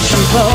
possible